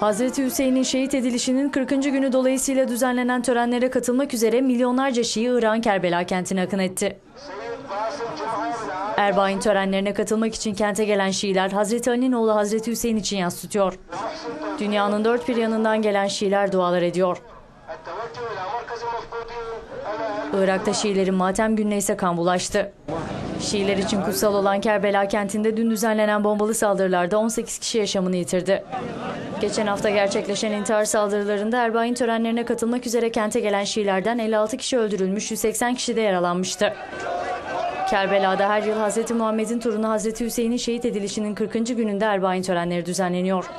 Hazreti Hüseyin'in şehit edilişinin 40. günü dolayısıyla düzenlenen törenlere katılmak üzere milyonlarca Şii İran Kerbela kentine akın etti. Erbayin törenlerine katılmak için kente gelen Şiiler Hazreti Ali'nin oğlu Hazreti Hüseyin için yas tutuyor. Dünyanın dört bir yanından gelen Şiiler dualar ediyor. Irak'ta Şiilerin matem gününe ise kan bulaştı. Şiiler için kutsal olan Kerbela kentinde dün düzenlenen bombalı saldırılarda 18 kişi yaşamını yitirdi. Geçen hafta gerçekleşen intihar saldırılarında Erbain törenlerine katılmak üzere kente gelen Şiilerden 56 kişi öldürülmüş, 180 kişi de yaralanmıştı. Kerbela'da her yıl Hz. Muhammed'in torunu Hz. Hüseyin'in şehit edilişinin 40. gününde Erbain törenleri düzenleniyor.